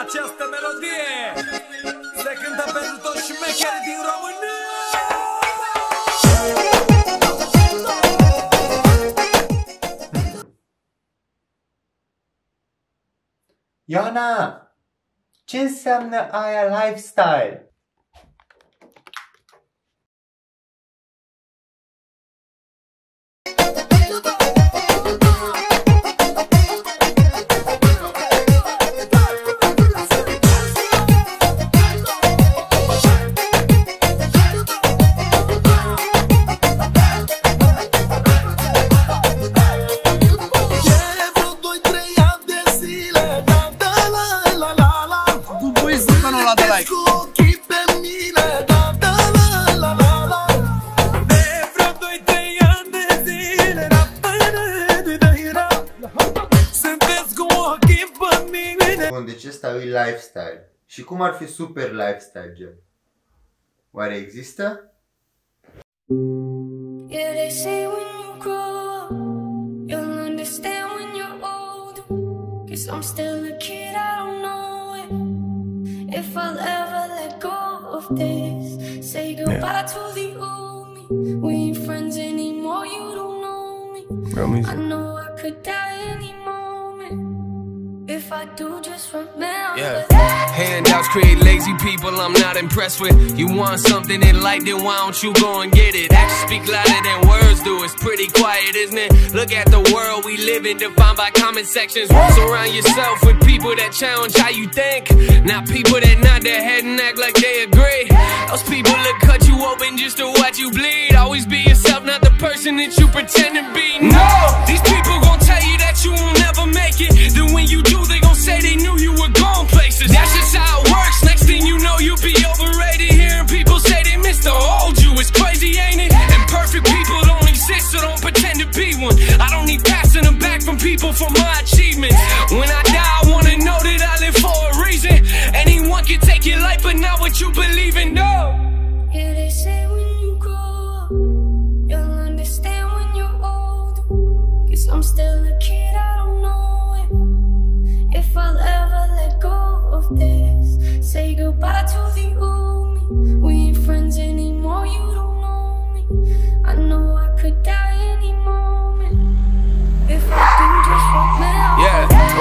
Această melodie Se cântă pentru toți șmecherii din România Ioana, ce înseamnă aia lifestyle? Și cum ar fi super lifestyle, gen? Oare există? Yeah, they say when you grow up, you'll understand when you're older. Cause I'm still a kid, I don't know it. If I'll ever let go of this, say goodbye to the old me. We ain't friends anymore, you don't know me. I know I could die any moment. If I do, just remember Yeah. that. Handouts create lazy people I'm not impressed with. You want something in life, then why don't you go and get it? Actions speak louder than words do. It's pretty quiet, isn't it? Look at the world we live in, defined by comment sections. Surround yourself with people that challenge how you think. Not people that nod their head and act like they agree. Those people that cut you open just to watch you bleed. Always be yourself, not the person that you pretend to be. You believe in. No. Yeah, they say when you grow up, you'll understand when you're older. Cause I'm still a kid, I don't know it. If I'll ever let go of this,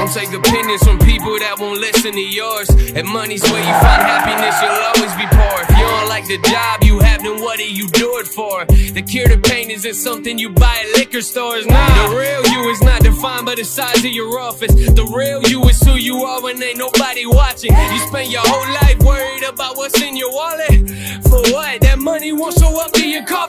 don't take opinions from people that won't listen to yours. If money's where you find happiness, you'll always be poor. If you don't like the job you have, then what do you do it for? The cure to pain isn't something you buy at liquor stores. Nah, the real you is not defined by the size of your office. The real you is who you are when ain't nobody watching. You spend your whole life worried about what's in your wallet. For what? That money won't show up in your coffin.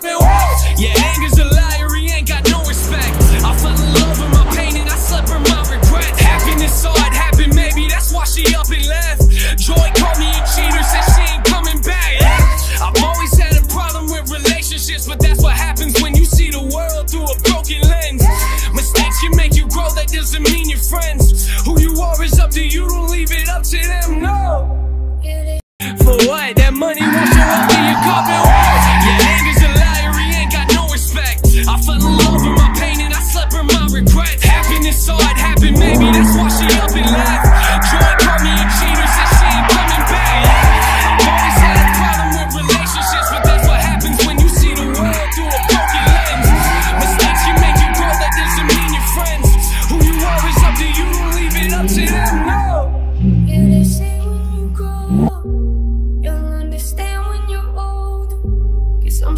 Happens when you see the world through a broken lens. Mistakes can make you grow, that doesn't mean you're friends. Who you are is up to you, don't leave it up to them, no.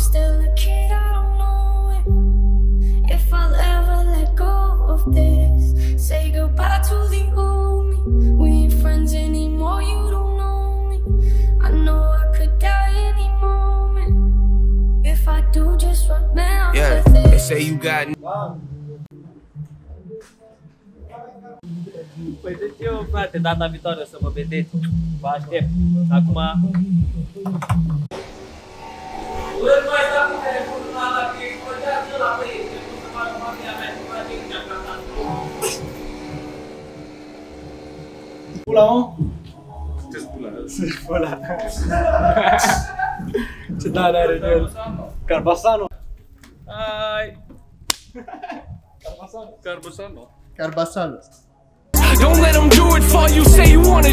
Still a kid, I don't know it. If I'll ever let go of this, say goodbye to the old me. We ain't friends anymore, you don't know me. I know I could die any moment. If I do, just remember Yeah, they say you got Păi de ce eu, frate, data viitoare să mă vedeți? Vă aștept. Acum... pulau terus pulau terus pulau cinta dari dia carbasano hai carbasano carbasano carbasano don't let them do it for you. Say you wanna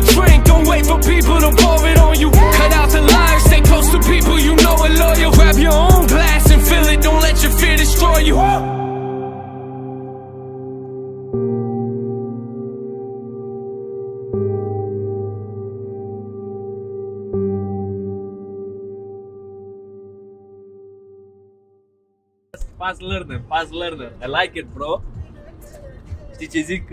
fast learner, fast learner. I like it, bro. Știi ce zic?